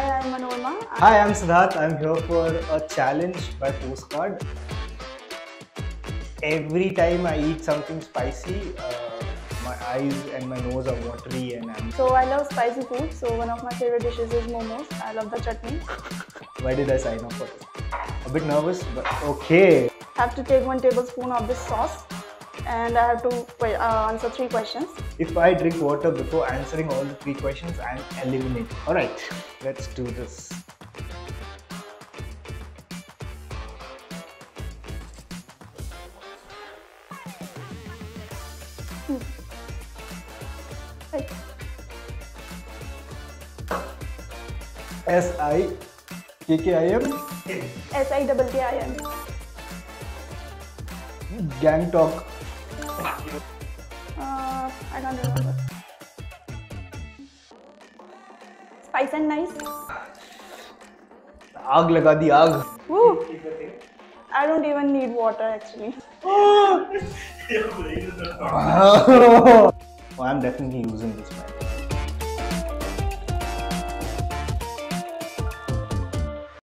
Hi, I'm Siddharth. I'm here for a challenge by postcard. Every time I eat something spicy, uh, my eyes and my nose are watery and I'm. So I love spicy food. So one of my favorite dishes is momos. I love the chutney. Why did I sign up for this? A bit nervous, but okay. have to take one tablespoon of this sauce and I have to uh, answer three questions. If I drink water before answering all the three questions, I'm eliminated. Alright, let's do this. Right. S I K K I M S I double K I N. Gangtok. I don't remember. Spice and nice. आग लगा दी आग I don't even need water actually I am definitely using this man